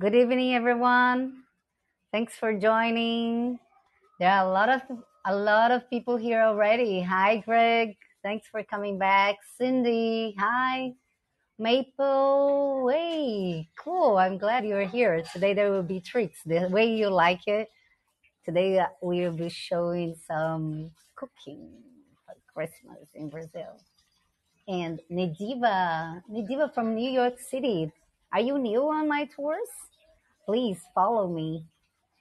Good evening, everyone. Thanks for joining. There are a lot of a lot of people here already. Hi, Greg. Thanks for coming back. Cindy. Hi. Maple. Hey, cool. I'm glad you're here. Today there will be treats the way you like it. Today uh, we will be showing some cooking for Christmas in Brazil. And Nediva, Nediva from New York City. Are you new on my tours? Please follow me.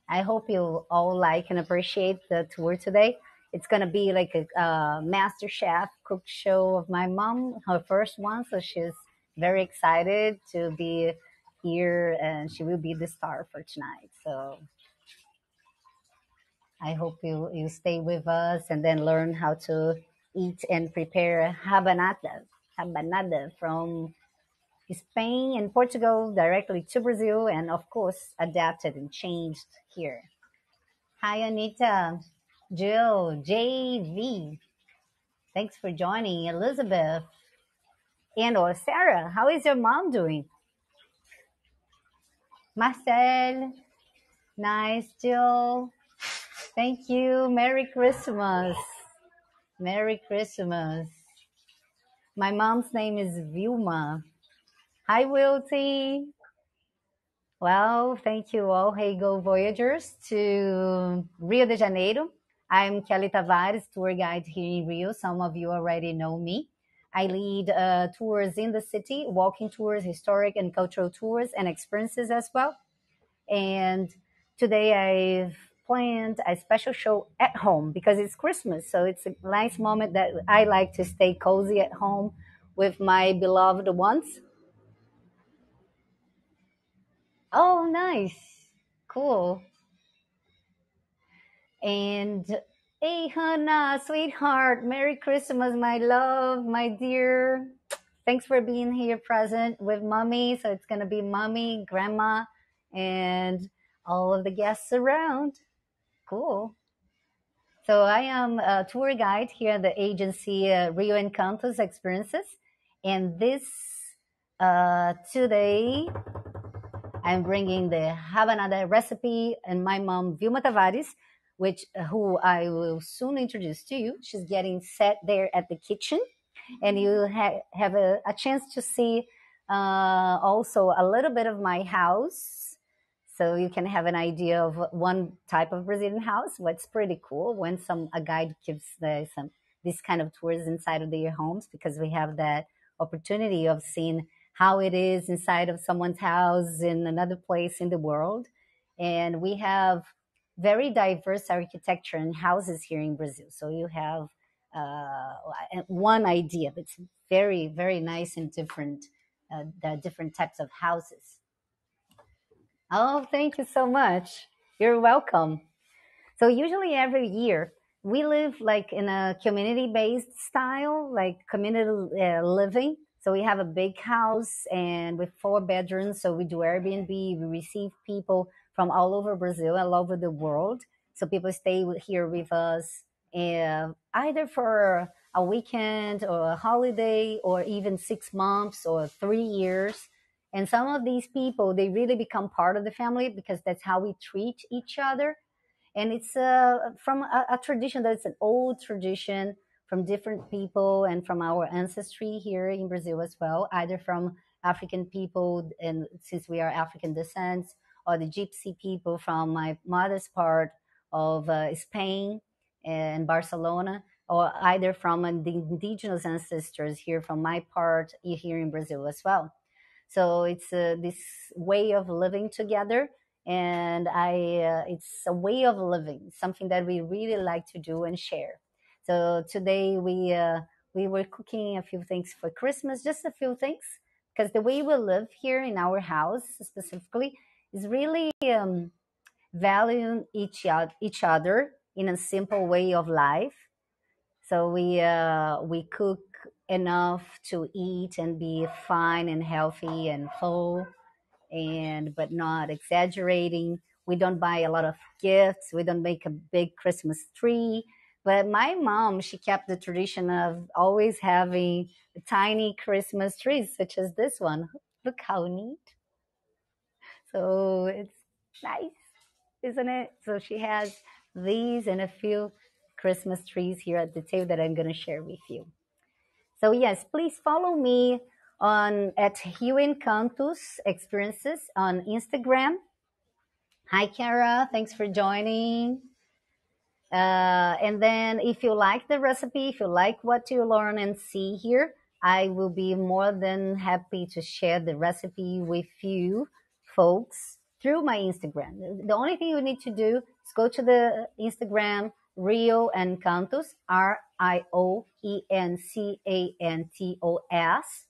I hope you all like and appreciate the tour today. It's gonna be like a uh, master chef cook show of my mom, her first one, so she's very excited to be here, and she will be the star for tonight. So I hope you you stay with us and then learn how to eat and prepare rabanada, rabanada from Spain and Portugal directly to Brazil, and of course adapted and changed here. Hi, Anita, Jill, JV. Thanks for joining, Elizabeth, and or Sarah. How is your mom doing? Marcel, nice, Jill. Thank you. Merry Christmas. Merry Christmas. My mom's name is Vilma. Hi, Wilty. Well, thank you all, Hey Go Voyagers, to Rio de Janeiro. I'm Kelly Tavares, tour guide here in Rio. Some of you already know me. I lead uh, tours in the city, walking tours, historic and cultural tours, and experiences as well. And today I've planned a special show at home because it's Christmas. So it's a nice moment that I like to stay cozy at home with my beloved ones. Oh, nice. Cool. And hey, Hannah, sweetheart, Merry Christmas, my love, my dear. Thanks for being here present with mommy. So it's going to be mommy, grandma, and all of the guests around. Cool. So I am a tour guide here at the agency uh, Rio Encantos Experiences. And this uh, today I'm bringing the rabanada recipe and my mom, Vilma Tavares, which uh, who I will soon introduce to you. She's getting set there at the kitchen, and you ha- have a, a chance to see uh, also a little bit of my house. So you can have an idea of one type of Brazilian house. What's pretty cool when some a guide gives the, some this kind of tours inside of their homes because we have that opportunity of seeing how it is inside of someone's house in another place in the world. And we have very diverse architecture and houses here in Brazil. So you have uh, one idea, but it's very, very nice and different, uh, the different types of houses. Oh, thank you so much. You're welcome. So usually every year we live like in a community-based style, like community uh, living. So we have a big house and with four bedrooms. So we do Airbnb. We receive people from all over Brazil, all over the world. So people stay here with us uh, either for a weekend or a holiday or even six months or three years. And some of these people, they really become part of the family because that's how we treat each other. And it's uh, from a, a tradition that's an old tradition from different people and from our ancestry here in Brazil as well, either from African people, and since we are African descent, or the Gypsy people from my mother's part of uh, Spain and Barcelona, or either from the indigenous ancestors here from my part here in Brazil as well. So it's uh, this way of living together, and I uh, it's a way of living, something that we really like to do and share. So today we uh, we were cooking a few things for Christmas, just a few things, because the way we live here in our house specifically is really um, valuing each each other in a simple way of life. So we uh, we cook enough to eat and be fine and healthy and full, and but not exaggerating. We don't buy a lot of gifts. We don't make a big Christmas tree but my mom, she kept the tradition of always having tiny Christmas trees, such as this one. Look how neat. So it's nice, isn't it? So she has these and a few Christmas trees here at the table that I'm going to share with you. So yes, please follow me on at Rio Encantos Experiences on Instagram. Hi, Kara. Thanks for joining. Uh, and then if you like the recipe, if you like what you learn and see here, I will be more than happy to share the recipe with you folks through my Instagram. The only thing you need to do is go to the Instagram Rio Encantos, R I O E N C A N T O S.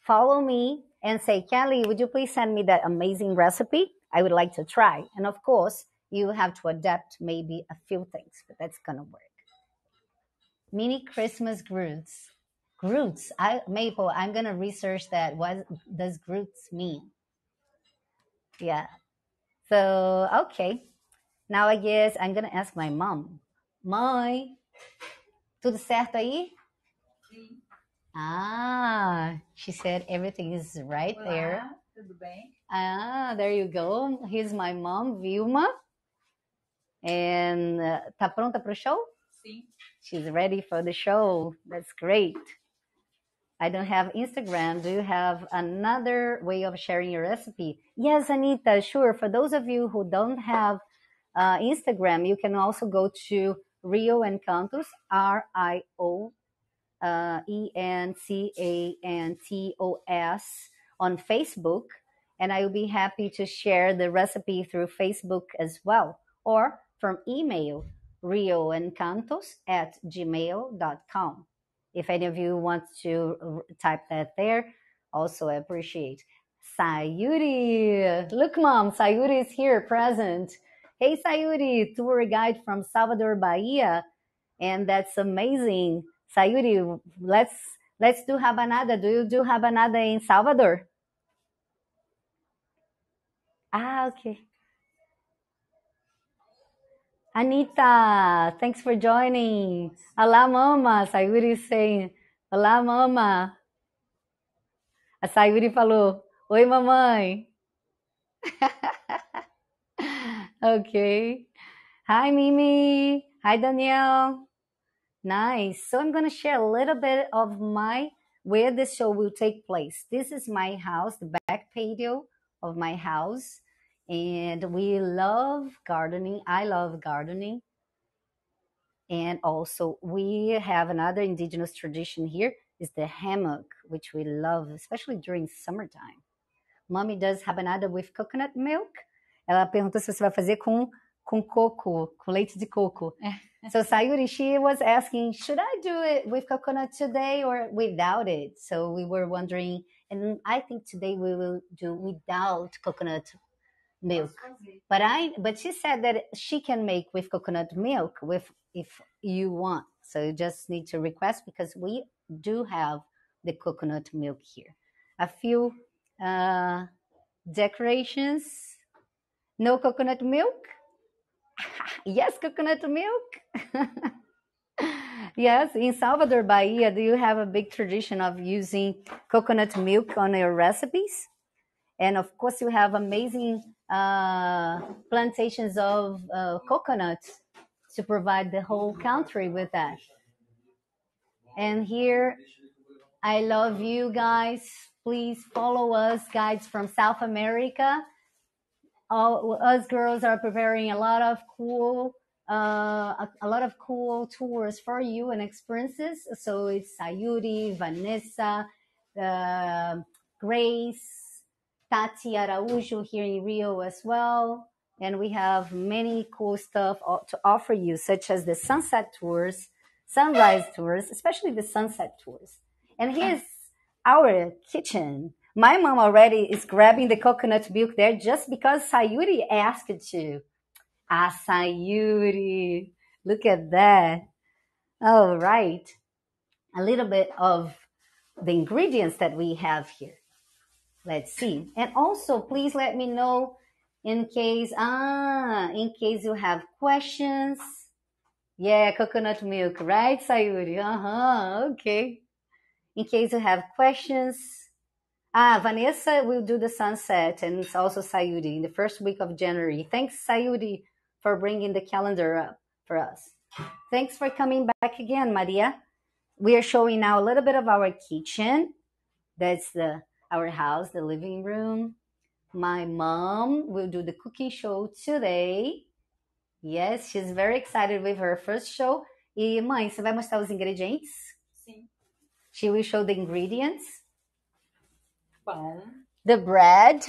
Follow me and say, Kelly, would you please send me that amazing recipe? I would like to try. And of course, you have to adapt maybe a few things, but that's gonna work. Mini Christmas Groots. Groots. I Maple, I'm gonna research that. What does Groots mean? Yeah. So okay. Now I guess I'm gonna ask my mom. Mãe, tudo certo aí? Sim. Ah, she said everything is right Olá, there. tudo bem? Ah, there you go. Here's my mom, Vilma. And uh, tá pronta para o show? Sim. She's ready for the show. That's great. I don't have Instagram. Do you have another way of sharing your recipe? Yes, Anita, sure. For those of you who don't have uh, Instagram, you can also go to Rio Encantos, R I O uh, E N C A N T O S, on Facebook. And I will be happy to share the recipe through Facebook as well, or from email, rioencantos at gmail.com. If any of you want to type that there, also appreciate. Sayuri, look, mom, Sayuri is here, present. Hey, Sayuri, tour guide from Salvador, Bahia, and that's amazing. Sayuri, let's let's do rabanada. Do you do rabanada in Salvador? Ah, okay. Anita, thanks for joining. Olá, mama. Sayuri saying, Olá, mama. A Sayuri falou, Oi, mamãe. okay. Hi, Mimi. Hi, Danielle. Nice. So I'm going to share a little bit of my where this show will take place. This is my house, the back patio of my house, and we love gardening. I love gardening. And also we have another indigenous tradition here is the hammock, which we love, especially during summertime. Mommy does rabanada with coconut milk. Ela perguntou se você vai fazer com com coco, com leite de coco. So Sayuri, she was asking, should I do it with coconut today or without it? So we were wondering, and I think today we will do without coconut milk. But I, but she said that she can make with coconut milk with if you want. So you just need to request because we do have the coconut milk here. A few uh, decorations. No coconut milk. yes, coconut milk. yes, in Salvador, Bahia, do you have a big tradition of using coconut milk on your recipes? And of course, you have amazing uh, plantations of uh, coconuts to provide the whole country with that. And here, I love you guys. Please follow us, guys from South America. All, us girls are preparing a lot of cool, uh, a, a lot of cool tours for you and experiences. So it's Sayuri, Vanessa, uh, Grace, Tati Araújo here in Rio as well. And we have many cool stuff to offer you, such as the sunset tours, sunrise tours, especially the sunset tours. And here's our kitchen. My mom already is grabbing the coconut milk there just because Sayuri asked to. Ah, Sayuri. Look at that. All right. A little bit of the ingredients that we have here. Let's see. And also, please let me know in case, ah, in case you have questions. Yeah, coconut milk, right, Sayuri? Uh huh. Okay. In case you have questions. Ah, Vanessa will do the sunset, and it's also Sayuri in the first week of January. Thanks, Sayuri, for bringing the calendar up for us. Thanks for coming back again, Maria. We are showing now a little bit of our kitchen. That's the our house, the living room. My mom will do the cooking show today. Yes, she's very excited with her first show. E mãe, você vai mostrar os ingredientes? Sim. She will show the ingredients. Pão, The bread.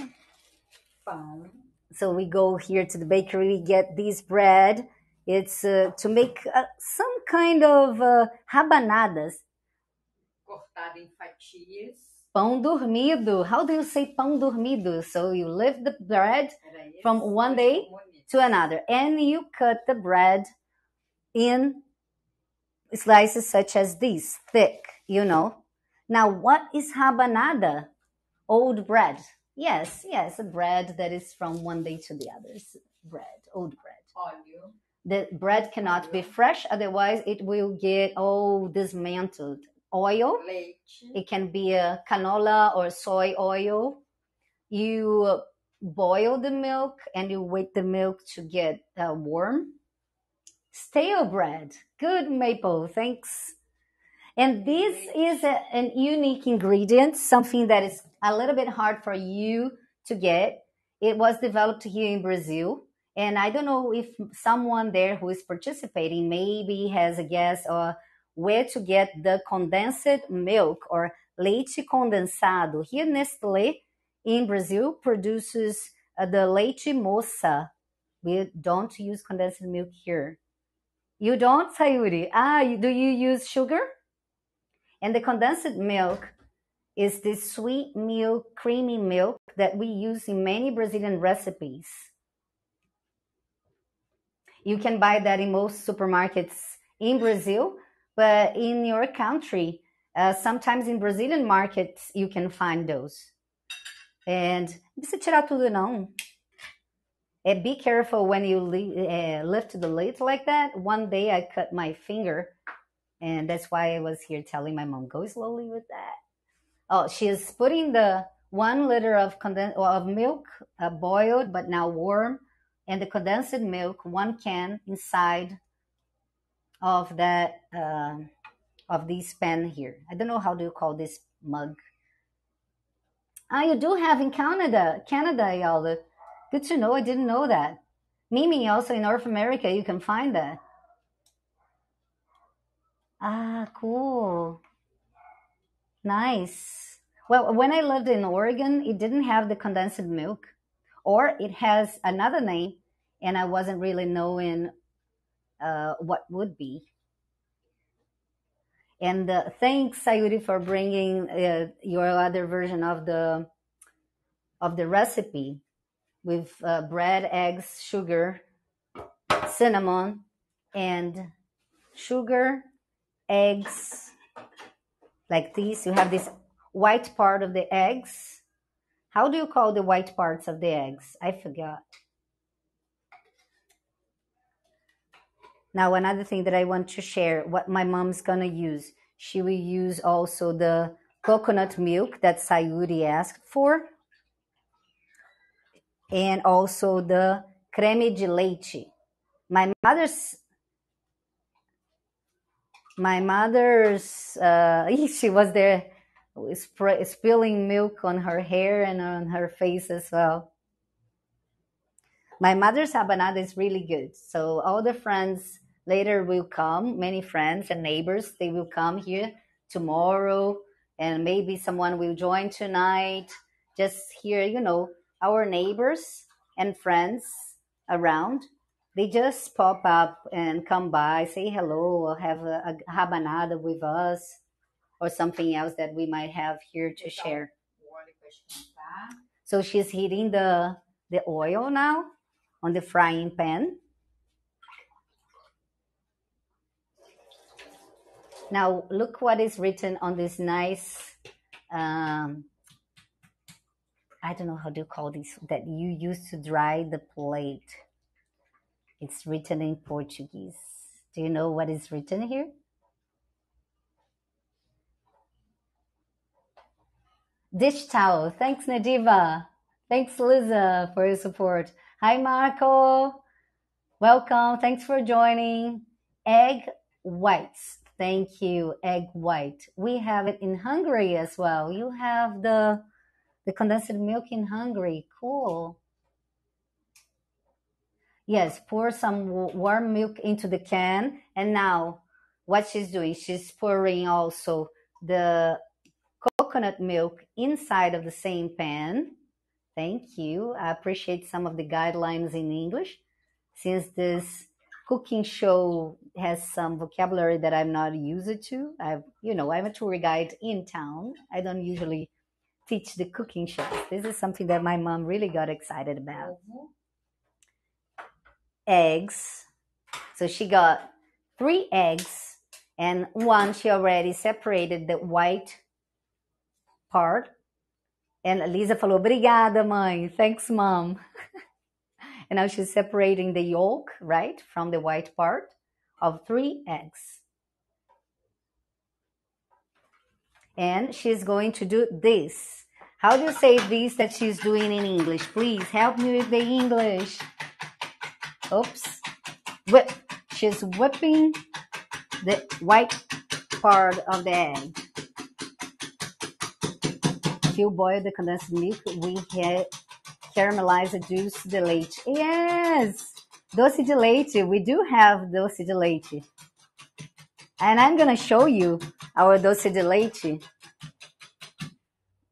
pão, So we go here to the bakery, we get this bread. It's uh, to make uh, some kind of uh, rabanadas. cortado em fatias. Pão dormido. How do you say pão dormido? So you lift the bread From one day to another and you cut the bread in slices such as this, thick, you know. Now, what is rabanada? Old bread. Yes, yes, a bread that is from one day to the other. It's bread, old bread. The bread cannot be fresh, otherwise, it will get all dismantled. Oil, leite, it can be a canola or soy oil. You boil the milk and you wait the milk to get uh, warm. Stale bread. Good, Maple. Thanks. And this is a, an unique ingredient, something that is a little bit hard for you to get. It was developed here in Brazil. And I don't know if someone there who is participating maybe has a guess or where to get the condensed milk or leite condensado. Here, Nestlé in Brazil produces uh, the leite moça. We don't use condensed milk here. You don't, Sayuri? Ah, do you use sugar? And the condensed milk is this sweet milk, creamy milk that we use in many Brazilian recipes. You can buy that in most supermarkets in Brazil, but in your country, uh, sometimes in Brazilian markets, you can find those. And não tirar tudo, não. Eh, be careful when you li- uh, lift the lid like that. One day I cut my finger, and that's why I was here telling my mom, go slowly with that. Oh, she is putting the one liter of of milk, uh, boiled but now warm, and the condensed milk, one can inside of that uh, of this pen here. I don't know how do you call this mug. Ah, you do have in Canada, Canada, Yalda. Good to know. I didn't know that. Mimi, also in North America, you can find that. Ah, cool. Nice. Well, when I lived in Oregon, it didn't have the condensed milk, or it has another name, and I wasn't really knowing uh, what would be. And uh, thanks, Sayuri, for bringing uh, your other version of the of the recipe with uh, bread, eggs, sugar, cinnamon, and sugar, eggs, like this. You have this white part of the eggs. How do you call the white parts of the eggs? I forgot. Now, another thing that I want to share, what my mom's gonna use. She will use also the coconut milk that Sayuri asked for, and also the creme de leite. My mother's, my mother's, uh, she was there spilling milk on her hair and on her face as well. My mother's rabanada is really good. So all the friends later will come, many friends and neighbors, they will come here tomorrow and maybe someone will join tonight. Just here, you know, our neighbors and friends around. They just pop up and come by, say hello, or have a, a rabanada with us, or something else that we might have here to share. o óleo para esquentar. So she's heating the the oil now on the frying pan. Now look what is written on this nice um, I don't know how to call this that you use to dry the plate. It's written in Portuguese. Do you know what is written here? Dish towel. Thanks, Nadiva. Thanks, Liza, for your support. Hi, Marco. Welcome. Thanks for joining. Egg whites. Thank you. Egg white. We have it in Hungary as well. You have the the condensed milk in Hungary. Cool. Yes, pour some warm milk into the can. And now what she's doing, she's pouring also the coconut milk inside of the same pan. Thank you. I appreciate some of the guidelines in English since this cooking show has some vocabulary that I'm not used to. I've, you know, I'm a tour guide in town. I don't usually teach the cooking shows. This is something that my mom really got excited about. Eggs. So she got three eggs and one she already separated the white part. And Lisa falou, obrigada, mãe. Thanks, mom. and now she's separating the yolk, right, from the white part of three eggs. And she's going to do this. How do you say this that she's doing in English? Please help me with the English. Oops. Whip. She's whipping the white part of the egg. To boil the condensed milk, we had caramelized juice de leite. Yes, doce de leite. We do have doce de leite. And I'm to show you our doce de leite.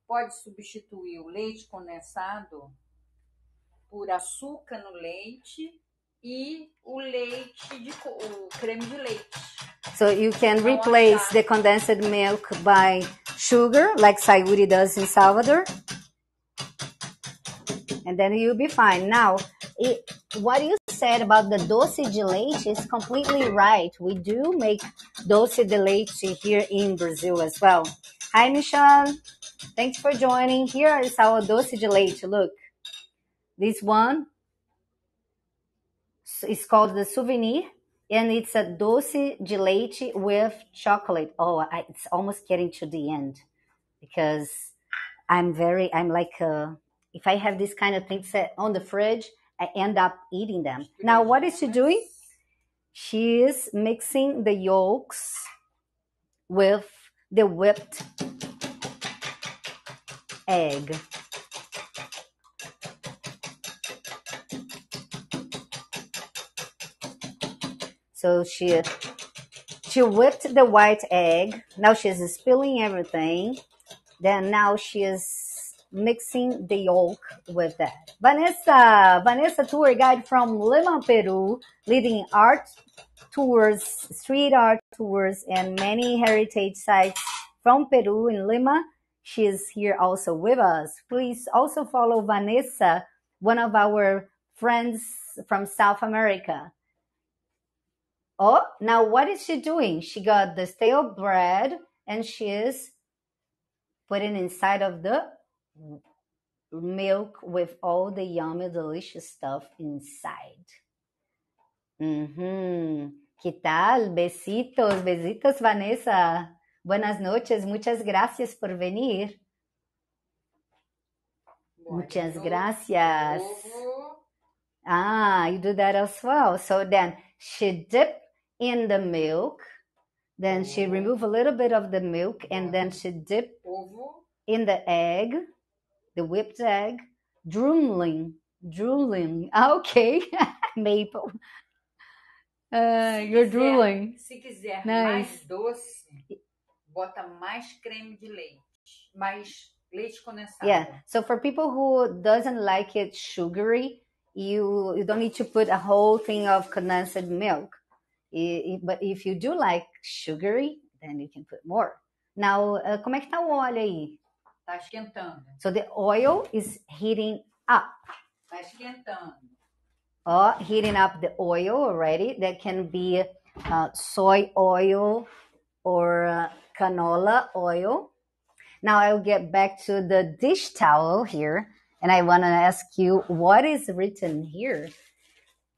Pode substituir o leite condensado por açúcar no leite e o leite de o creme de leite. So you can replace the condensed milk by sugar, like Sayuri does in Salvador. And then you'll be fine. Now, it, what you said about the doce de leite is completely right. We do make doce de leite here in Brazil as well. Hi, Michelle. Thanks for joining. Here is our doce de leite. Look, this one is called the souvenir and it's a doce de leite with chocolate. Oh, I, it's almost getting to the end because I'm very, I'm like, uh, if I have this kind of thing set on the fridge, I end up eating them. Now, what is she doing? She is mixing the yolks with the whipped egg. So she she whipped the white egg. Now she's spilling everything. Then now she is mixing the yolk with that. Vanessa, Vanessa tour guide from Lima, Peru, leading art tours, street art tours, and many heritage sites from Peru in Lima. She is here also with us. Please also follow Vanessa, one of our friends from South America. Oh, now what is she doing? She got the stale bread and she is putting inside of the milk with all the yummy, delicious stuff inside. Mm-hmm. ¿Qué tal? Besitos, besitos, Vanessa. Buenas noches, muchas gracias por venir. Muchas gracias. Ah, you do that as well. So then she dipped in the milk. Then she remove a little bit of the milk and then she dip in the egg, the whipped egg, drooling, drooling. Okay, maple. Uh, Se you're quiser- drooling. se quiser Nice. mais doce, bota mais creme de leite, mais leite condensado. Yeah. So for people who doesn't like it sugary, you you don't need to put a whole thing of condensed milk. But if you do like sugary, then you can put more. Now, uh, como é que tá o óleo aí? Tá esquentando. So the oil is heating up. Tá esquentando. Oh, heating up the oil already. That can be uh, soy oil or uh, canola oil. Now I'll get back to the dish towel here, and I want to ask you what is written here.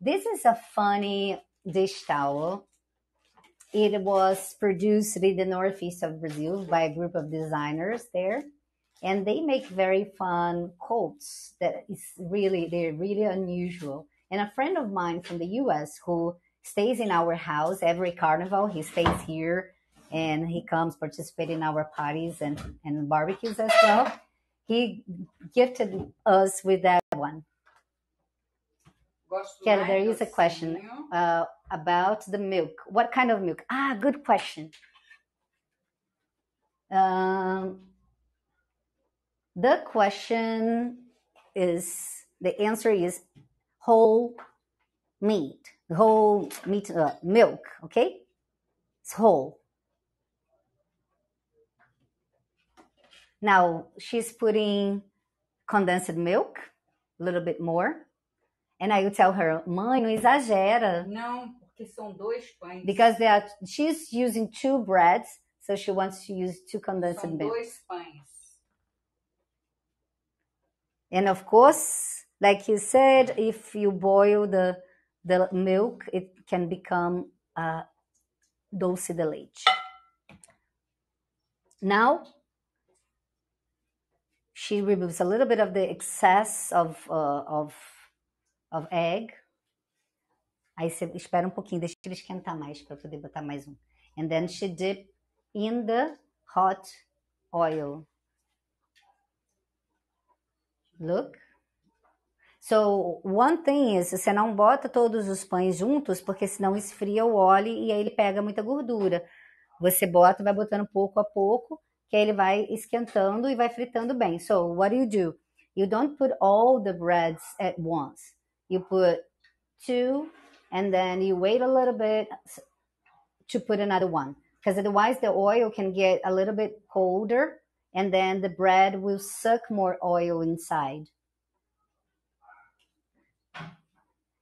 This is a funny dish towel. It was produced in the northeast of Brazil by a group of designers there. and they make very fun coats that is really they're really unusual. And a friend of mine from the U.S. who stays in our house every carnival, he stays here and he comes participate in our parties and, and barbecues as well. He gifted us with that one. Kelly, there is a question uh, about the milk. What kind of milk? Ah, good question. Um, the question is the answer is whole meat, whole meat uh, milk. Okay, it's whole. Now she's putting condensed milk, a little bit more, and I will tell her, mãe, não exagera. Não, porque são dois pães. because they are she's using two breads so she wants to use two condensed são milk dois pães. and of course like you said if you boil the the milk it can become uh, doce de leite now she removes a little bit of the excess of uh, of of egg Aí você espera um pouquinho, deixa ele esquentar mais para poder botar mais um. And then she dip in the hot oil. Look. So, one thing is, você não bota todos os pães juntos, porque senão esfria o óleo e aí ele pega muita gordura. Você bota, vai botando pouco a pouco, que aí ele vai esquentando e vai fritando bem. So, what do you do? You don't put all the breads at once. You put two and then you wait a little bit to put another one. Because otherwise the oil can get a little bit colder and then the bread will suck more oil inside.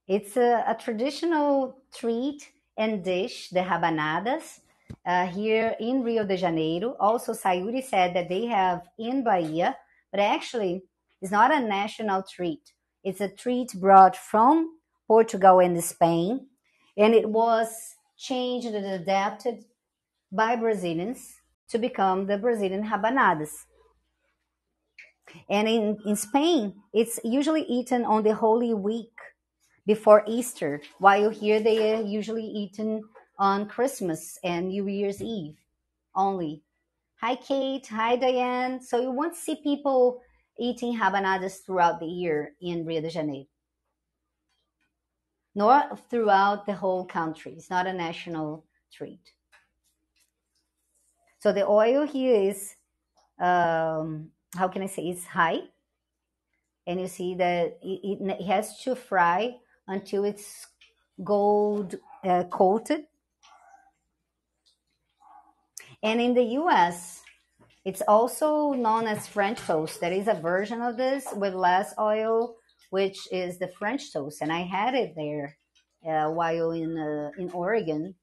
It's a, a traditional treat and dish the rabanadas uh, here in rio de janeiro. Also sayuri said that they have in bahia but actually it's not a national treat it's a treat brought from Portugal and Spain, and it was changed and adapted by Brazilians to become the Brazilian rabanadas. And in, in Spain, it's usually eaten on the Holy Week before Easter, while here they are usually eaten on Christmas and New Year's Eve only. Hi, Kate. Hi, Diane. So you won't see people eating rabanadas throughout the year in Rio de Janeiro nor throughout the whole country. It's not a national treat. So the oil here is, um, how can I say, it's high. And you see that it, it has to fry until it's gold uh, coated. And in the US, it's also known as French toast. There is a version of this with less oil which is the French toast, and I had it there uh, while in uh, in Oregon,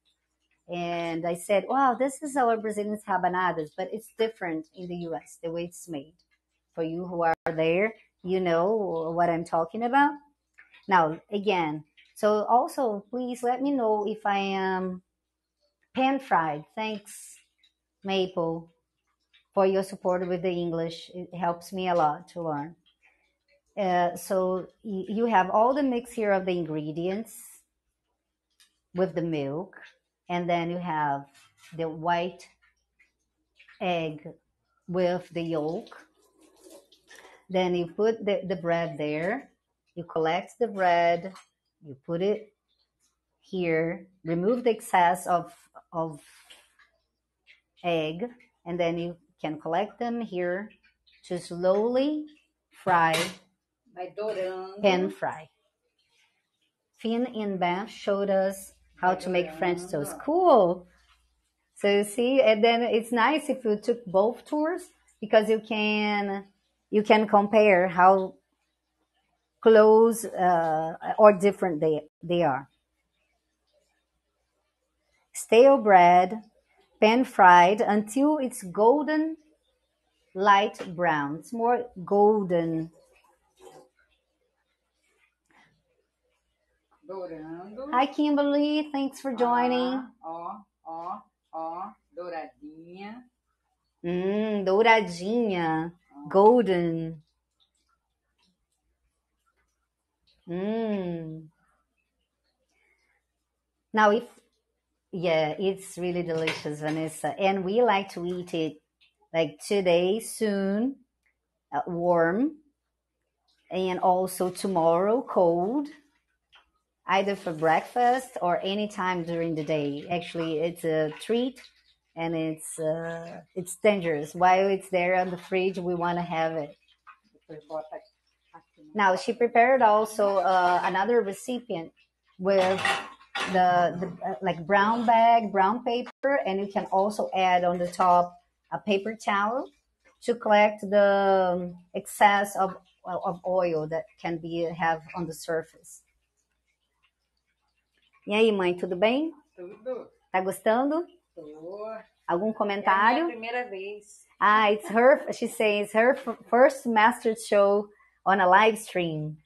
and I said, "Wow, this is our Brazilian rabanadas, but it's different in the U.S. the way it's made." For you who are there, you know what I'm talking about. Now, again, so also please let me know if I am pan fried. Thanks, Maple, for your support with the English. It helps me a lot to learn. Uh, so you have all the mix here of the ingredients with the milk, and then you have the white egg with the yolk. Then you put the, the bread there. You collect the bread. You put it here. Remove the excess of of egg, and then you can collect them here to slowly fry pan fry. Finn and Ben showed us how to make French toast. Cool. So you see, and then it's nice if you took both tours because you can you can compare how close uh, or different they they are. Stale bread, pan fried until it's golden, light brown. It's more golden Dourando. Hi, Kimberly. Thanks for joining. Ó, ó, ó, douradinha. Hum, douradinha. Ah. golden. Mm. Now, if yeah, it's really delicious, Vanessa, and we like to eat it like today, soon, uh, warm, and also tomorrow, cold, either for breakfast or any time during the day. Actually, it's a treat, and it's uh, it's dangerous. While it's there on the fridge, we want to have it. Now she prepared also uh, another recipient with the, the uh, like brown bag, brown paper, and you can also add on the top a paper towel to collect the um, excess of of oil that can be have on the surface. E aí, mãe, tudo bem? Tudo. Tá gostando? Tô. Algum É a comentário? primeira vez. Ah, it's her. She says her first master show on a live stream.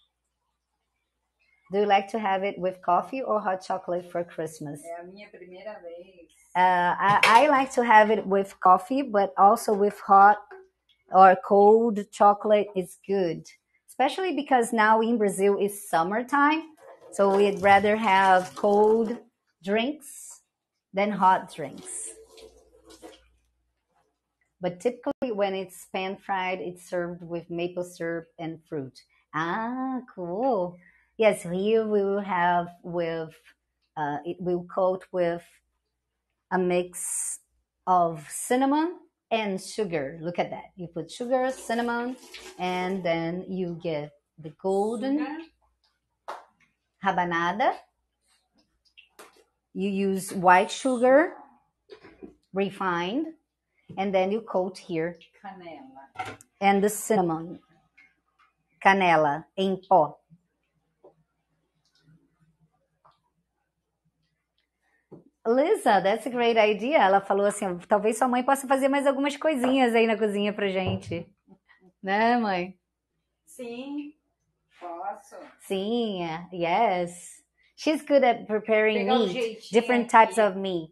Do you like to have it with coffee or hot chocolate for Christmas? É a minha primeira vez. Uh, I, I like to have it with coffee, but also with hot or cold chocolate is good, especially because now in Brazil it's summertime, so we'd rather have cold drinks than hot drinks. But typically, when it's pan fried, it's served with maple syrup and fruit. Ah, cool. Yes, here we will have with uh, it will coat with a mix of cinnamon and sugar. Look at that. You put sugar, cinnamon, and then you get the golden Sugar, rabanada. You use white sugar, refined, and then you coat here canela. and the cinnamon, canela em pó. Lisa, that's a great idea. Ela falou assim, talvez sua mãe possa fazer mais algumas coisinhas aí na cozinha pra gente. Né, mãe? Sim, posso. Sim, yes. She's good at preparing Pegar meat, jeitinho different types of meat.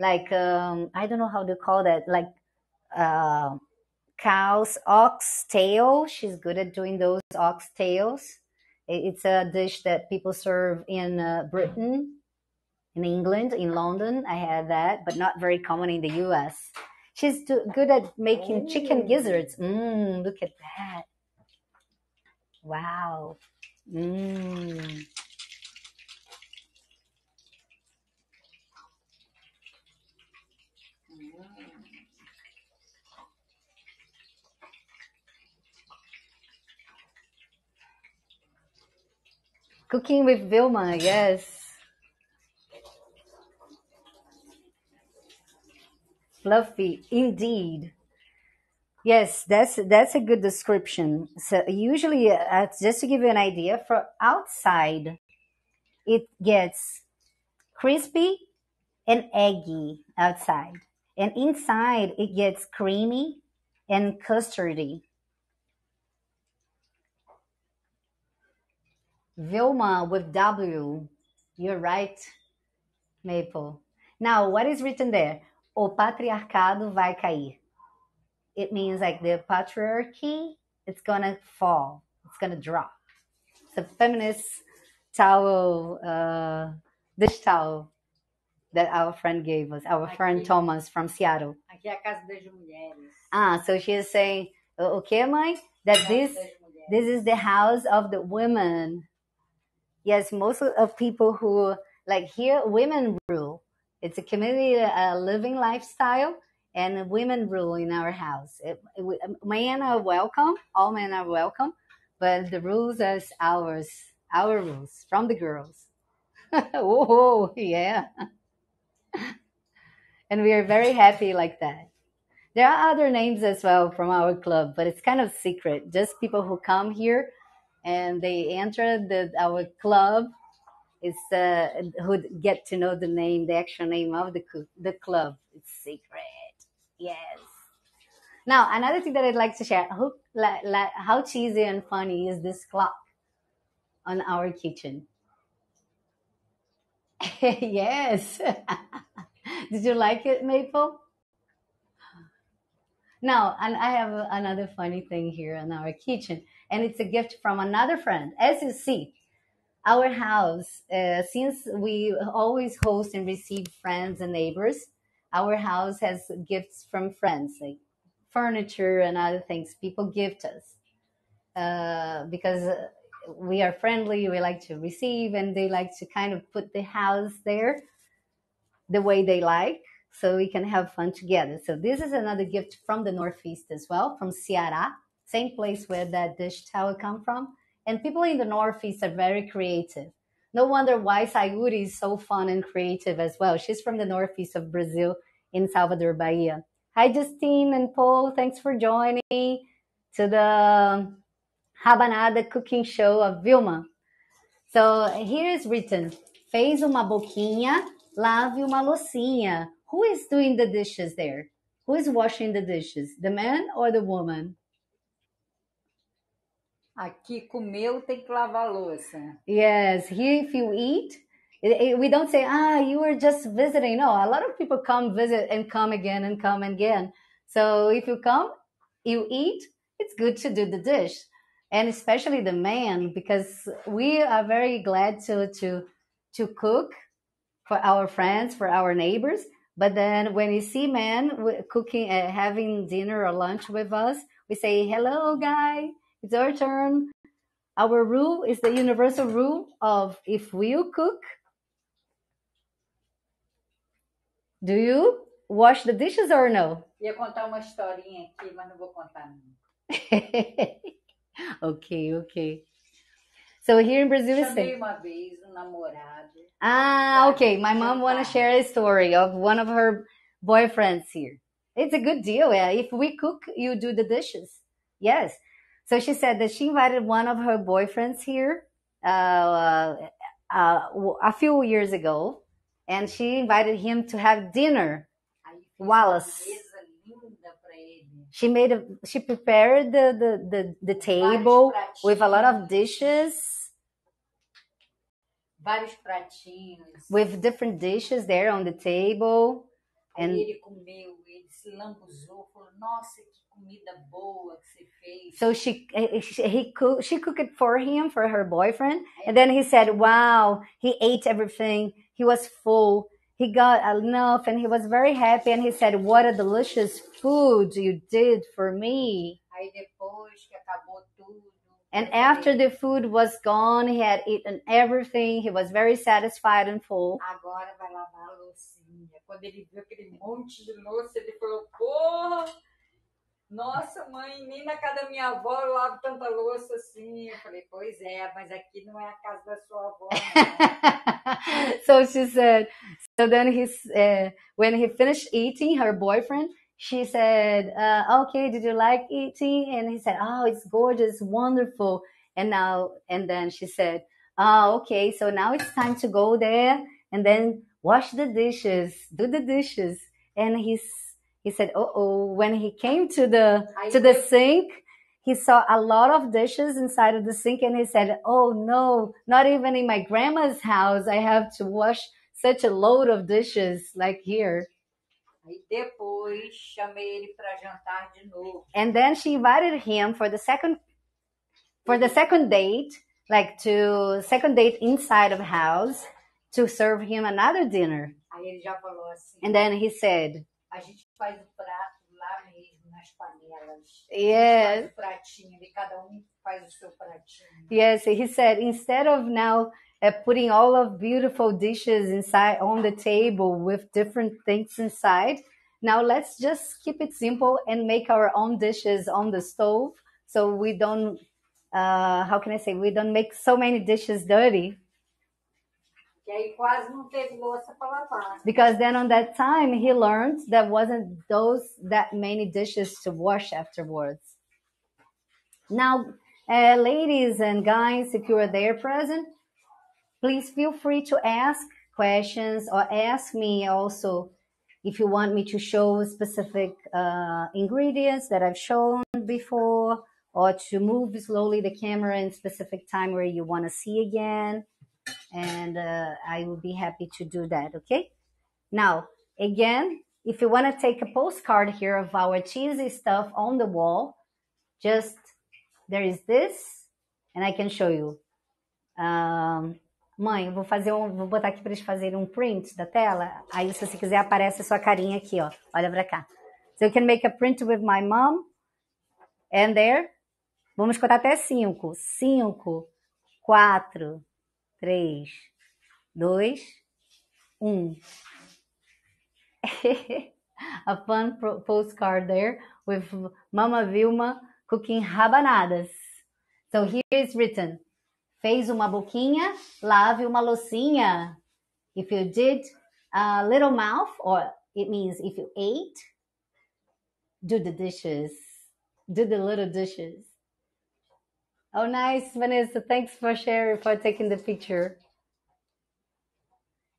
Like um I don't know how to call that. Like uh cow's oxtail. She's good at doing those ox tails. It's a dish that people serve in uh, Britain, in England, in London. I had that, but not very common in the US. She's do- good at making chicken Oh. gizzards. Mmm, look at that. Wow. Mmm. Cooking with Vilma, yes. Fluffy, indeed. Yes, that's that's a good description. So usually, uh, just to give you an idea, for outside, it gets crispy and eggy outside, and inside it gets creamy and custardy. Vilma with W. You're right, Maple. Now, what is written there? O patriarcado vai cair. It means like the patriarchy, it's gonna fall. It's gonna drop. It's a feminist towel, uh, dish towel that our friend gave us, our friend Thomas from Seattle. Aqui é a casa das mulheres. Ah, so she is saying, okay, mãe? That this this is the house of the women. Yes, most of people who like here, women rule. It's a community uh, living lifestyle, and women rule in our house. It, we, men are welcome, all men are welcome, but the rules are ours, our rules from the girls. oh, yeah. and we are very happy like that. There are other names as well from our club, but it's kind of secret. Just people who come here and they enter the our club is uh, who get to know the name, the actual name of the the club. It's secret. Yes. Now another thing that I'd like to share: how, la, la, how cheesy and funny is this clock on our kitchen? yes. Did you like it, Maple? Now, and I have another funny thing here in our kitchen, and it's a gift from another friend. As you see, our house, uh, since we always host and receive friends and neighbors, our house has gifts from friends, like furniture and other things. People gift us uh, because we are friendly, we like to receive, and they like to kind of put the house there the way they like so we can have fun together. So this is another gift from the Northeast as well, from Ceará, same place where that dish towel come from. And people in the Northeast are very creative. No wonder why Sayuri is so fun and creative as well. She's from the Northeast of Brazil in Salvador, Bahia. Hi, Justine and Paul. Thanks for joining to the Rabanada cooking show of Vilma. So here is written, fez uma boquinha, lave uma loucinha. Who is doing the dishes there? Who is washing the dishes? The man or the woman? Aqui comeu, tem que lavar louça. Yes, here if you eat, we don't say, ah, you were just visiting. No, a lot of people come visit and come again and come again. So if you come, you eat, it's good to do the dish. And especially the man, because we are very glad to to to cook for our friends, for our neighbors. But then when you see men cooking, uh, having dinner or lunch with us, we say, hello, guy, it's our turn. Our rule is the universal rule of if you cook, do you wash the dishes or no? Ia contar uma historinha aqui, mas não vou contar. Okay, okay. So here in Brazil, we Chamei say, uma vez um namorado. ah, okay. My mom want to share a story of one of her boyfriends here. It's a good deal. Yeah. If we cook, you do the dishes. Yes. So she said that she invited one of her boyfriends here uh, uh, a few years ago, and she invited him to have dinner. Wallace. uma mesa linda para ele. She made a, she prepared the the the, the table with a lot of dishes, with different dishes there on the table. And- ele comeu, ele se lambuzou, falou, nossa, que comida boa que você fez. So she he cook, she cooked it for him for her boyfriend, and then he said, "Wow, he ate everything. He was full. He got enough, and he was very happy." And he said, "What a delicious food you did for me." Aí depois que acabou tudo. And after the food was gone, he had eaten everything. He was very satisfied and full. Agora vai lavar a loucinha. Quando ele viu aquele monte de louça, ele falou, porra! Nossa, mãe, nem na casa da minha avó eu lavo tanta louça assim. Eu falei, pois é, mas aqui não é a casa da sua avó, so she said so then he's uh, when he finished eating her boyfriend she said uh, okay did you like eating and he said oh it's gorgeous wonderful and now and then she said oh okay so now it's time to go there and then wash the dishes do the dishes and he's he said oh oh when he came to the to the sink he saw a lot of dishes inside of the sink and he said, Oh no, not even in my grandma's house. I have to wash such a load of dishes like here. Aí depois chamei ele para jantar de novo. And then she invited him for the second, for the second date, like to second date inside of house to serve him another dinner. Aí ele já falou assim, And then he said, a gente faz o prato lá mesmo, nas panelas. Yes. Pratinho, e cada um faz o seu pratinho. Yes, he said instead of now uh, putting all of beautiful dishes inside on the table with different things inside, now let's just keep it simple and make our own dishes on the stove so we don't uh, how can I say we don't make so many dishes dirty Because then on that time he learned that wasn't those that many dishes to wash afterwards. Now, uh, ladies and guys, if you are there present, please feel free to ask questions or ask me also if you want me to show specific uh, ingredients that I've shown before or to move slowly the camera in specific time where you want to see again and uh, I will be happy to do that. Okay. Now, again, if you want to take a postcard here of our cheesy stuff on the wall, just there is this, and I can show you. Um, mãe, vou fazer um, vou botar aqui para eles fazerem um print da tela. Aí, se você quiser, aparece a sua carinha aqui, ó. Olha para cá. So you can make a print with my mom, and there. Vamos contar até cinco. Cinco, quatro, três, dois, um. a fun postcard there with Mama Vilma cooking rabanadas. So here is written: Fez uma boquinha, lave uma loucinha. If you did a little mouth, or it means if you ate, do the dishes. Do the little dishes. Oh, nice, Vanessa. Thanks for sharing, for taking the picture.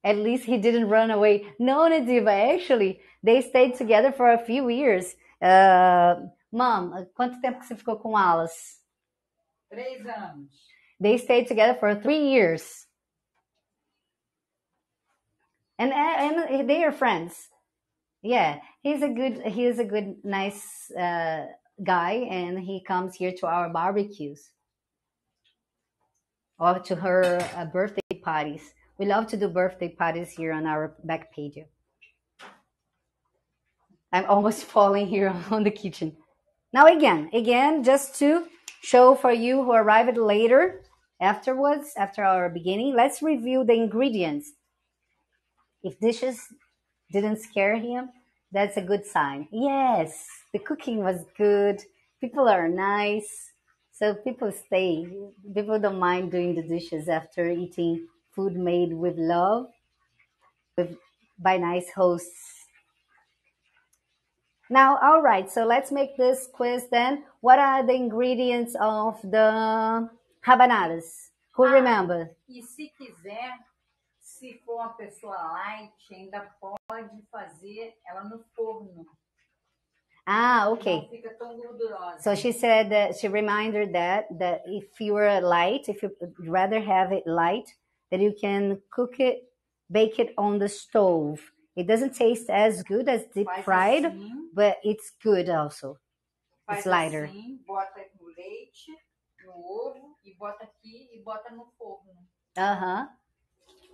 At least he didn't run away. No, Nadiva, actually, they stayed together for a few years. Uh, Mom, quanto tempo que você ficou com Alice? Três anos. They stayed together for three years. And, and they are friends. Yeah, he's a good, he is a good, nice uh, guy, and he comes here to our barbecues or to her uh, birthday parties. We love to do birthday parties here on our back page. I'm almost falling here on the kitchen. Now again, again, just to show for you who arrived later, afterwards, after our beginning, let's review the ingredients. If dishes didn't scare him, that's a good sign. Yes, the cooking was good. People are nice. So people stay. People don't mind doing the dishes after eating food made with love with, by nice hosts. Now, all right, so let's make this quiz then. What are the ingredients of the rabanadas? Who Ah. remember? E se quiser, se for uma pessoa light, ainda pode fazer ela no forno. Ah, okay. Não fica tão gordurosa. So she said that she reminded that that if you are light, if you rather have it light, that you can cook it, bake it on the stove. It doesn't taste as good as deep fried, assim, but it's good also. It's lighter. assim, bota no leite, no ovo, e bota aqui e bota no forno. Uh huh.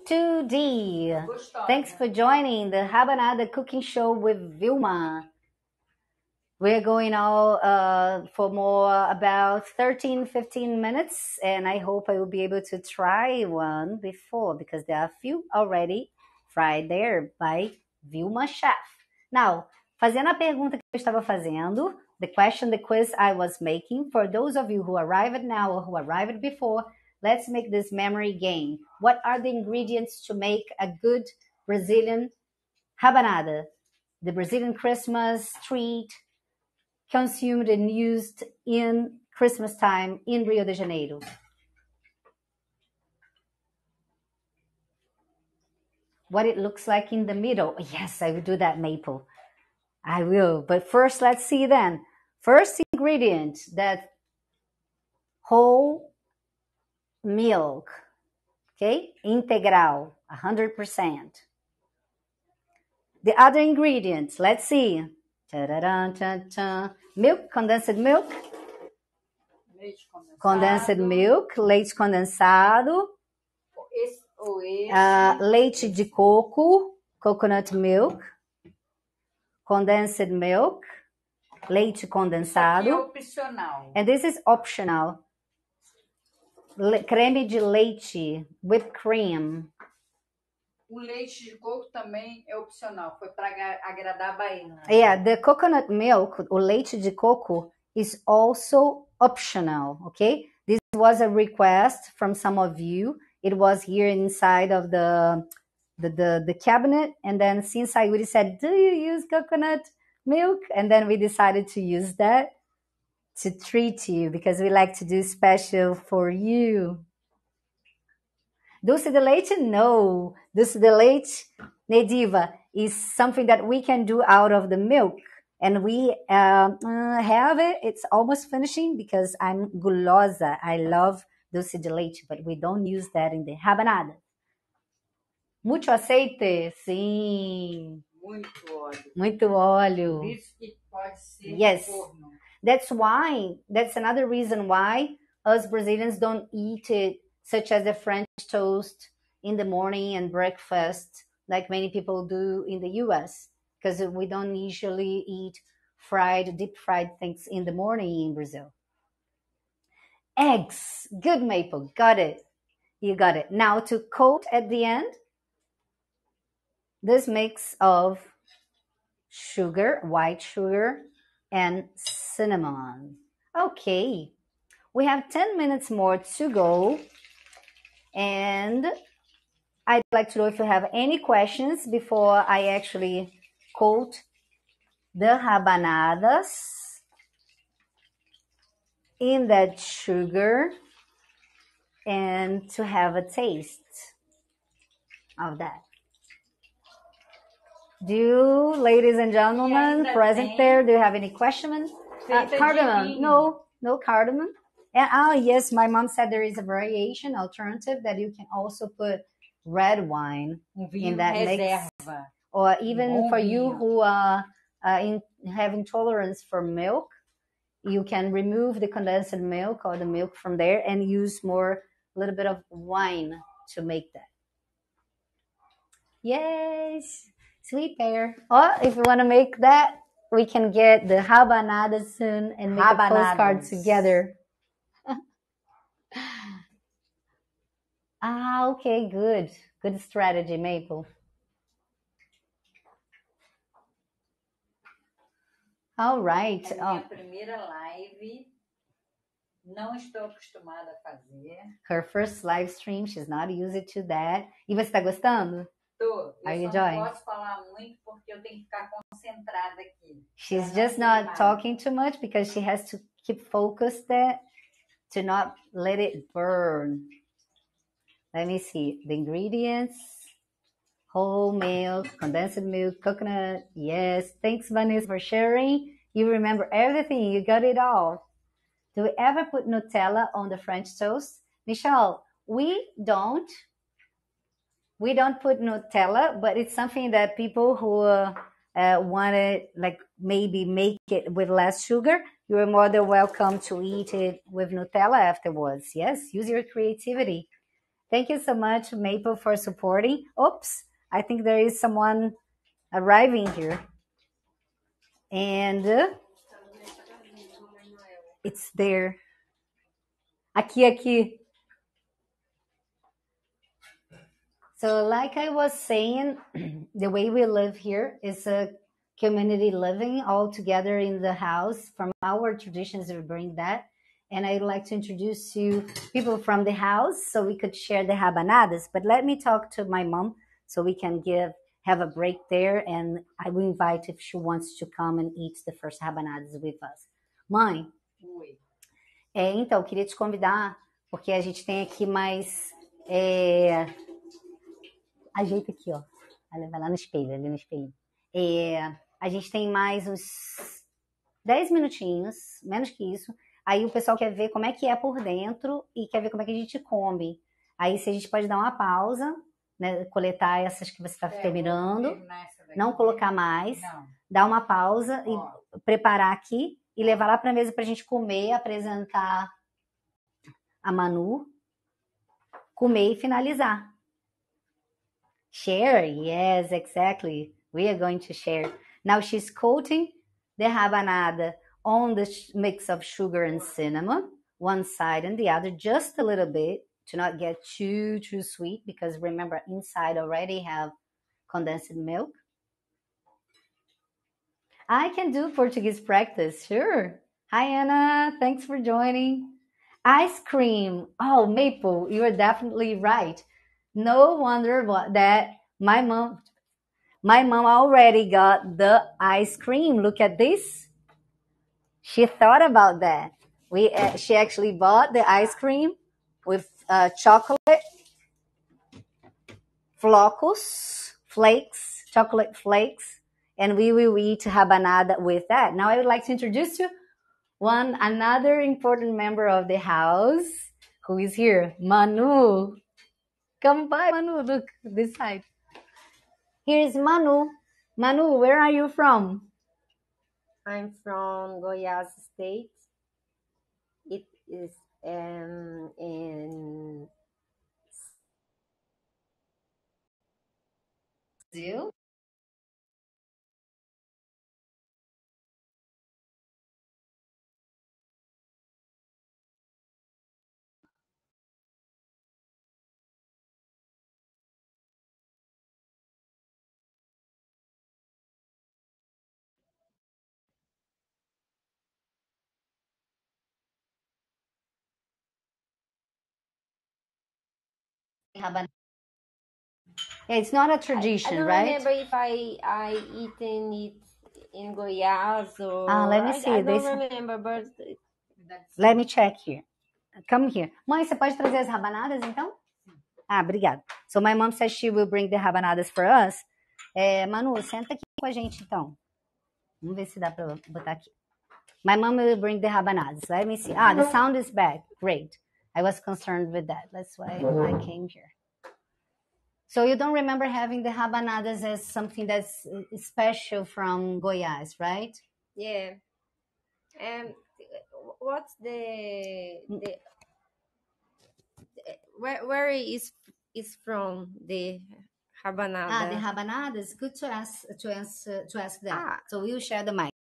2D. Gostosa. Thanks for joining the Rabanada Cooking Show with Vilma. We're going all uh, for more about 13, 15 minutes, and I hope I will be able to try one before because there are a few already fried there by Vilma Chef. Now, fazendo a pergunta que eu estava fazendo, the question, the quiz I was making, for those of you who arrived now or who arrived before, let's make this memory game. What are the ingredients to make a good Brazilian rabanada? The Brazilian Christmas treat consumed and used in Christmas time in Rio de Janeiro. What it looks like in the middle. Yes, I will do that, Maple. I will. But first, let's see then. First ingredient that whole milk, okay? Integral, 100%. The other ingredients, let's see. Ta-da-dun-dun-dun. Milk, condensed milk, Leite condensado. condensed milk, leite condensado, Esse, ou esse. ah, leite de coco, coconut milk, condensed milk, leite Isso aqui é condensado. opcional. And this is optional. Le- creme de leite, whipped cream. O leite de coco também é opcional. Foi para agradar a Baína. Yeah, the coconut milk, o leite de coco, is also optional. Okay, this was a request from some of you. It was here inside of the the the, the cabinet, and then since I Sayuri said, "Do you use coconut milk?" and then we decided to use that to treat you because we like to do special for you. Doce de leite? No. Doce de leite, Nediva, is something that we can do out of the milk. And we um, uh, have it. It's almost finishing because I'm gulosa. I love doce de leite, but we don't use that in the rabanada. Mucho aceite? Sim. Muito óleo. Muito óleo. Por isso que pode ser Yes. forno. That's why, that's another reason why us Brazilians don't eat it, such as the French toast in the morning and breakfast, like many people do in the US, because we don't usually eat fried, deep fried things in the morning in Brazil. Eggs. Good, Maple. Got it. You got it. Now to coat at the end, this mix of sugar, white sugar, and cinnamon. Okay, we have 10 minutes more to go. And I'd like to know if you have any questions before I actually coat the rabanadas in that sugar and to have a taste of that. Do you, ladies and gentlemen, ainda present tem. there, do you have any questions? Uh, cardamom. No, no cardamom. And ah, yes, my mom said there is a variation alternative that you can also put red wine, vinho that reserva. or even for you who are uh, in, have intolerance for milk, you can remove the condensed milk or the milk from there and use more, a little bit of wine to make that. Yes, sweet pear. Or if you want to make that, we can get the rabanadas soon and make a postcard together. Ah, okay, good. Good strategy, Maple. All right. É minha Oh, primeira live. Não estou acostumada a fazer. her first live stream, she's not used to that. E você tá gostando? Tô. Eu Are you só não enjoying? posso falar muito porque eu tenho que ficar concentrada aqui. She's just not talking too much because she has to keep focused there to not let it burn. Let me see the ingredients. Whole milk, condensed milk, coconut. Yes. Thanks, Vanessa, for sharing. You remember everything. You got it all. Do we ever put Nutella on the French toast? Michelle, we don't. We don't put Nutella, but it's something that people who uh, uh, want to like maybe make it with less sugar, you are more than welcome to eat it with Nutella afterwards. Yes, use your creativity. Thank you so much, Maple, for supporting. Oops, I think there is someone arriving here. And uh, it's there. Aqui, aqui. So, like I was saying, the way we live here is a community living all together in the house. From our traditions, we bring that. And I'd like to introduce you people from the house so we could share the rabanadas. But let me talk to my mom so we can give have a break there. And I will invite if she wants to come and eat the first rabanadas with us. Mãe, Oi. é, então, eu queria te convidar, porque a gente tem aqui mais. É... Ajeita aqui, ó. Olha, vai lá no espelho, ali no espelho. É, A gente tem mais uns 10 minutinhos, menos que isso. Aí o pessoal quer ver como é que é por dentro e quer ver como é que a gente come. Aí se a gente pode dar uma pausa, né, coletar essas que você está É, terminando, daqui. não colocar mais, Não. dar uma pausa e Ó, preparar aqui e levar lá para a mesa para a gente comer, apresentar a Manu, comer e finalizar. Share, yes, exactly. We are going to share. Now she's coating the rabanada on the mix of sugar and cinnamon, one side and the other, just a little bit to not get too too sweet because remember inside already have condensed milk. I can do Portuguese practice, sure. Hi, Anna. Thanks for joining. Ice cream. Oh, Maple, you are definitely right. No wonder what that my mom, my mom already got the ice cream. Look at this. She thought about that. We uh, she actually bought the ice cream with uh, chocolate flocos, flakes, chocolate flakes, and we will eat rabanada with that. Now I would like to introduce you one another important member of the house who is here, Manu. Come by, Manu. Look this side. Here's Manu. Manu, where are you from? I'm from Goiás State. It is um, in Brazil. Rabanada. Yeah, it's not a I, I tradition, don't right? remember if I I eaten it in Goiás or Ah, let me I, see. I They don't s- remember, but Let me check here. Come here. Mãe, você pode trazer as rabanadas, então? Ah, obrigada. So my mom says she will bring the rabanadas for us. É, Manu, senta aqui com a gente, então. Vamos ver se dá pra botar aqui. My mom will bring the rabanadas. Let me see. Ah, the sound is back. Great. I was concerned with that. That's why I came here. So you don't remember having the rabanadas as something that's uh, special from Goiás, right? yeah. Um, what's the Mm. the where where is is from the rabanada? Ah, the rabanadas. Good to ask to answer to ask that. Ah. So we'll share the mic.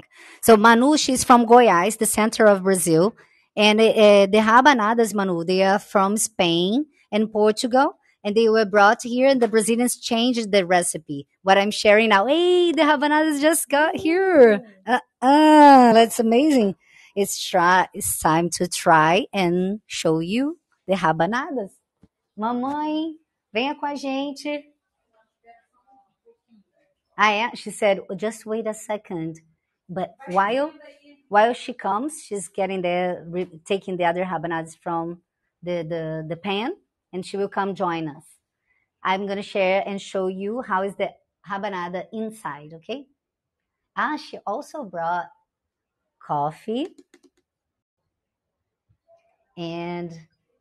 So Manu, she's from Goiás, the center of Brazil, and uh, the rabanadas, Manu, they are from Spain and Portugal, and they were brought here, and the Brazilians changed the recipe. What I'm sharing now, hey, the rabanadas just got here. Uh, ah, that's amazing. It's try. It's time to try and show you the rabanadas. Mamãe, venha com a gente. Ah, yeah. She said, just wait a second. But while while she comes, she's getting the re- taking the other rabanadas from the, the the pan, and she will come join us. I'm gonna share and show you how is the rabanada inside. Okay. Ah, she also brought coffee and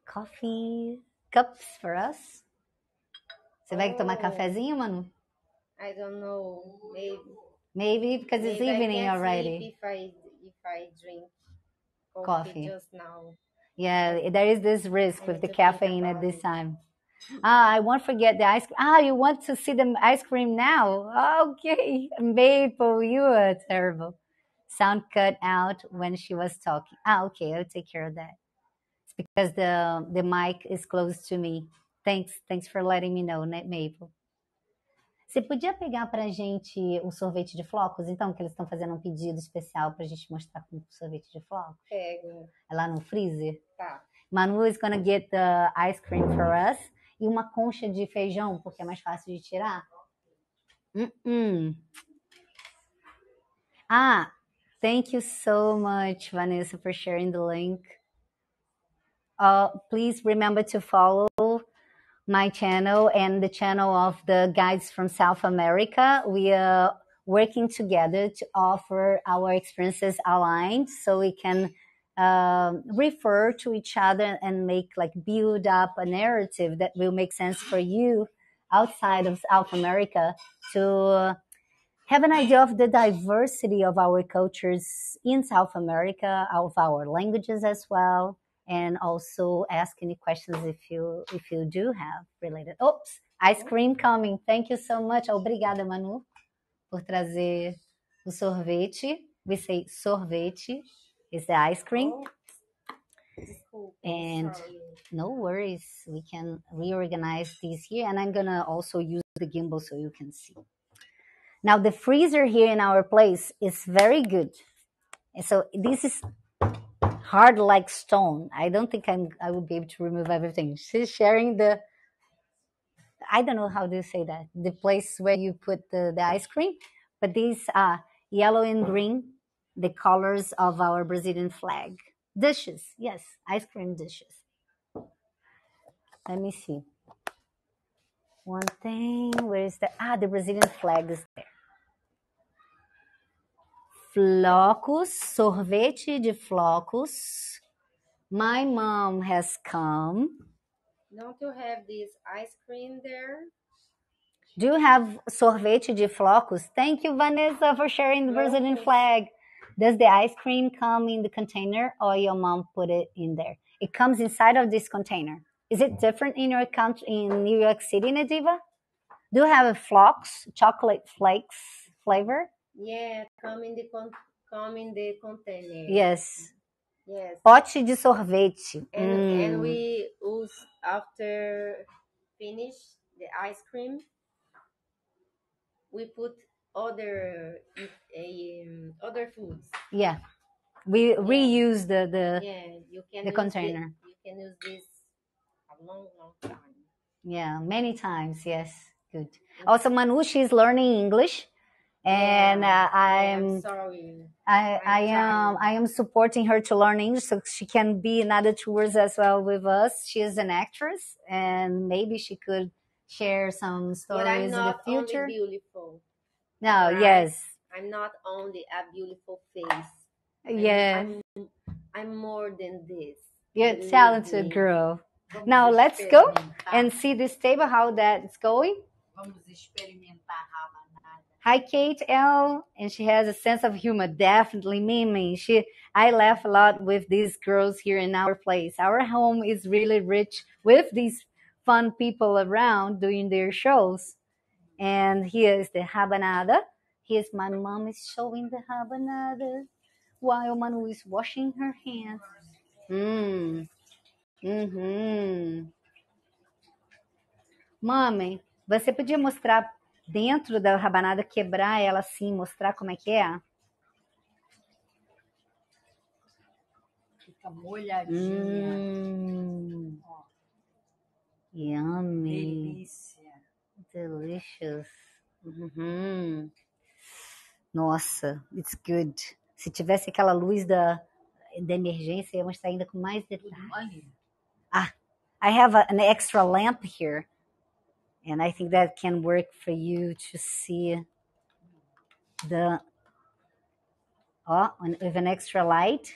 coffee cups for us. Você vai tomar Oh. cafezinho, Manu? I don't know. Maybe Maybe because it's maybe I evening already. if I I drink coffee, Coffee. just now. Yeah, there is this risk I with the caffeine at this it. time. Ah, I won't forget the ice cream. Ah, you want to see the ice cream now? Okay. Maple, you are terrible. Sound cut out when she was talking. Ah, okay, I'll take care of that. It's because the the mic is close to me. Thanks, thanks for letting me know, Maple. Você podia pegar pra gente o sorvete de flocos, então, que eles estão fazendo um pedido especial pra gente mostrar com sorvete de flocos? Pego. É lá no freezer? Tá. Manu is gonna get the ice cream for us. E uma concha de feijão, porque é mais fácil de tirar. Mm-mm. Ah, thank you so much, Vanessa, for sharing the link. Uh, please remember to follow my channel and the channel of the guides from South America. We are working together to offer our experiences aligned so we can um, refer to each other and make like build up a narrative that will make sense for you outside of South America to have an idea of the diversity of our cultures in South America, of our languages as well, and also ask any questions if you if you do have related. Oops, ice cream coming. Thank you so much. Obrigada, Manu, por trazer o sorvete. We say sorvete is the ice cream. Oh, And- No worries. We can reorganize these here, and I'm gonna also use the gimbal so you can see. Now the freezer here in our place is very good. And so this is hard like stone. I don't think I'm I will be able to remove everything. She's sharing the I don't know how to say that. The place where you put the, the ice cream. But these are yellow and green, the colors of our Brazilian flag. Dishes, yes, ice cream dishes. Let me see. One thing, where is the ah the Brazilian flag is there. Flocos, sorvete de flocos. My mom has come. Don't you have this ice cream there? Do you have sorvete de flocos? Thank you, Vanessa, for sharing the Brazilian flag. Does the ice cream come in the container or your mom put it in there? It comes inside of this container. Is it different in your country in New York City, Nadiva? Do you have a flocks, chocolate flakes flavor? Yeah, come in the con come in the container. Yes. Yes. Pote de sorvete. And Hum. and we use after finish the ice cream, we put other um, other foods. Yeah. We reuse the, the Yeah, you can The container. This, you can use this a long, long time. Yeah, many times. Yes, good. Also, Manu, she's learning English, and uh, I'm I'm sorry. I I am I am supporting her to learn English so she can be in other tours as well with us. She is an actress, and maybe she could share some I'm stories in the future. only beautiful. No, right? yes, I'm not only a beautiful face. I'm- yeah, I'm, I'm more than this. you're a talented me. girl. Vamos Now, let's go. And see this table how that's going. Vamos experimentar. Hi, Kate L. And she has a sense of humor. Definitely, Mimi. She, I laugh a lot with these girls here in our place. Our home is really rich with these fun people around doing their shows. And here is the rabanada Here's my mom is showing the rabanada while Manu is washing her hands. Hum. Uhum. Mami, você podia mostrar dentro da rabanada, quebrar ela assim, mostrar como é que é? Fica molhadinha. Hum, Ó, yummy. delícia. Delicious. Uhum. Nossa, it's good. Se tivesse aquela luz da, da emergência, ia mostrar ainda com mais Tudo detalhe. ali. I have a, an extra lamp here, and I think that can work for you to see the. Oh, and with an extra light.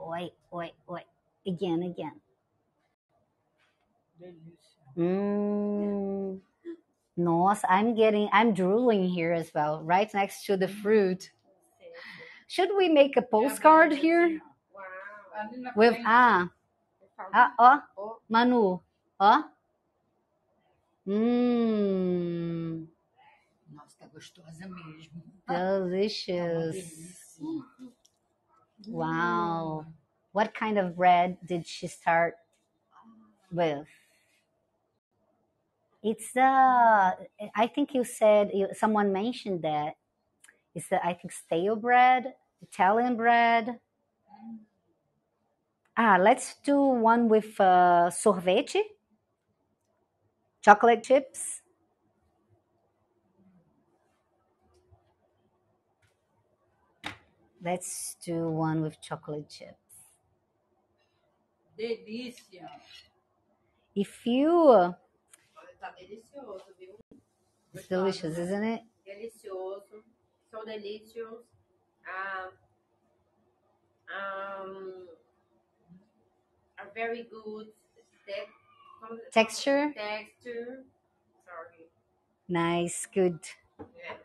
Oi, oi, oi. Again, again. Delícia. Mm. Nossa, I'm getting, I'm drooling here as well, right next to the fruit. Should we make a postcard here Wow. With ah, ah, ó, Ó, Manu, ó. Mmm, Nossa, tá gostosa mesmo. Delicious. Wow. What kind of bread did she start with? It's the, I think you said, you, someone mentioned that. It's the, I think, stale bread, Italian bread. Ah, let's do one with uh, sorvete, chocolate chips. Let's do one with chocolate chips. Delícia. If you, Tá delicioso, viu? it's delicious, isn't it? Delicioso. So delicious. Um, um, a very good te- Texture, texture. Sorry. nice, good. Yeah.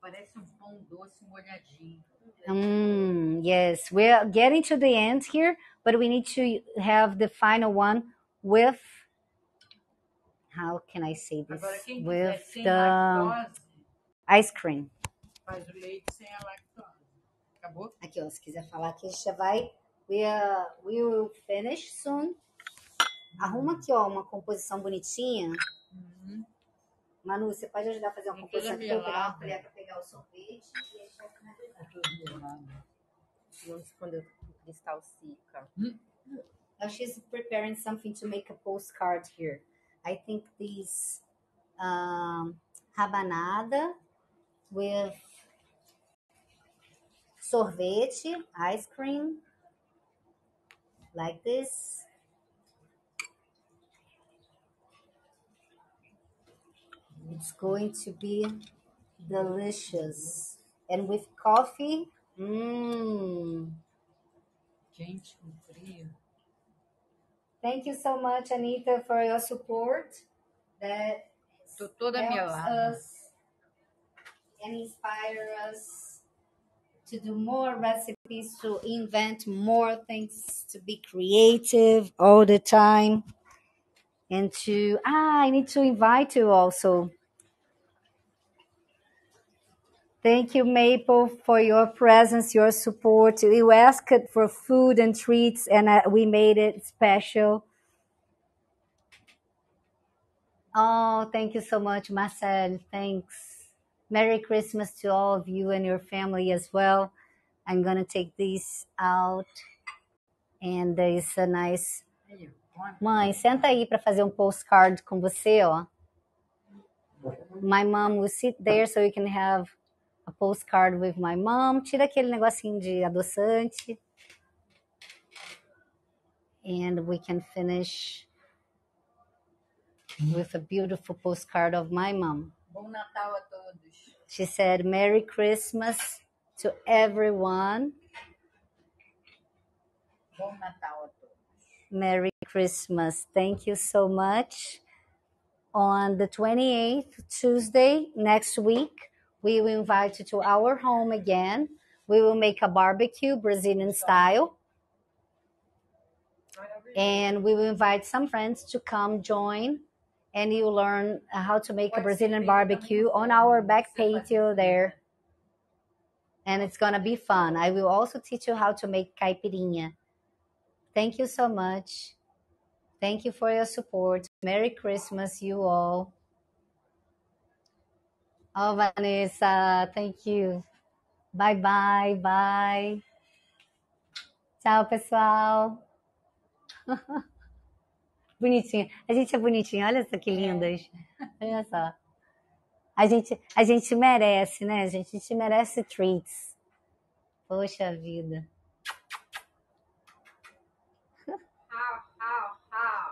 Parece um pão doce molhadinho. Mm, yes, we're getting to the end here, but we need to have the final one with. How can I say this? Agora, With the lactose, ice cream. faz o leite sem a lactose. Acabou? Aqui, ó, se quiser falar aqui, a gente já vai. We, uh, we will finish soon. Arruma aqui, ó, uma composição bonitinha. Uhum. Manu, você pode ajudar a fazer uma Tem composição aqui? Eu vou pegar uma melada. colher para pegar o sorvete e a gente vai finalizar. Melado. Vamos quando o cristal seca. Now she's preparing something to make a postcard here. I think these um, rabanada with sorvete, ice cream, like this. It's going to be delicious. And with coffee, mmm. Quente com frio. Thank you so much, Anita, for your support. that Tô toda helps us and inspire us to do more recipes, to invent more things, to be creative all the time, and to ah, I need to invite you also. Thank you, Maple, for your presence, your support. You asked for food and treats, and uh, we made it special. Oh, thank you so much, Marcel. Thanks. Merry Christmas to all of you and your family as well. I'm gonna take these out, and there's a nice. Mãe, senta aí para fazer um postcard com você, ó. My mom will sit there so you can have a postcard with my mom. Tira aquele negocinho de adoçante. And we can finish with a beautiful postcard of my mom. Bom Natal a todos. She said, Merry Christmas to everyone. Bom Natal a todos. Merry Christmas. Thank you so much. On the 28th, Tuesday, next week, we will invite you to our home again. We will make a barbecue, Brazilian style. And we will invite some friends to come join. And you learn how to make a Brazilian barbecue on our back patio there. And it's going to be fun. I will also teach you how to make caipirinha. Thank you so much. Thank you for your support. Merry Christmas, you all. Oh, Vanessa, thank you. Bye, bye, bye. Tchau, pessoal. Bonitinho. A gente é bonitinho. Olha só que lindas. Olha só. A gente, a gente merece, né, gente? A gente merece treats. Poxa vida.